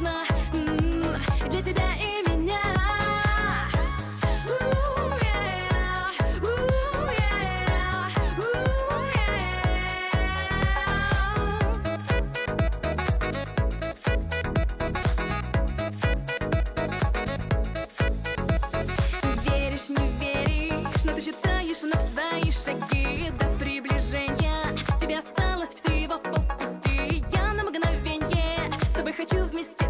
нужно для тебя и меня. Веришь, не веришь, но ты считаешь на свои шаги до приближения. Тебе осталось всего полпути. Я на мгновенье с тобой хочу вместе.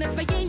на своей